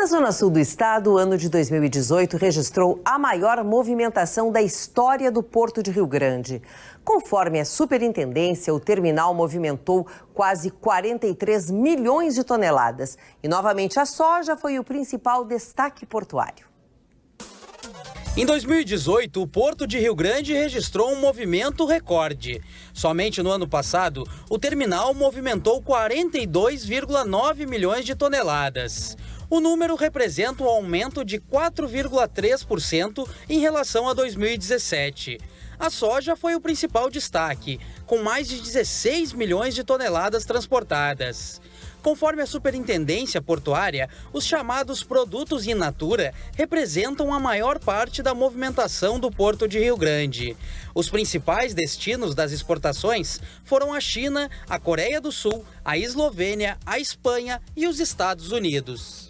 Na zona sul do estado, o ano de 2018 registrou a maior movimentação da história do Porto de Rio Grande. Conforme a superintendência, o terminal movimentou quase 43 milhões de toneladas. E novamente a soja foi o principal destaque portuário. Em 2018, o Porto de Rio Grande registrou um movimento recorde. Somente no ano passado, o terminal movimentou 42,9 milhões de toneladas. O número representa um aumento de 4,3% em relação a 2017. A soja foi o principal destaque, com mais de 16 milhões de toneladas transportadas. Conforme a Superintendência Portuária, os chamados produtos in natura representam a maior parte da movimentação do Porto de Rio Grande. Os principais destinos das exportações foram a China, a Coreia do Sul, a Eslovênia, a Espanha e os Estados Unidos.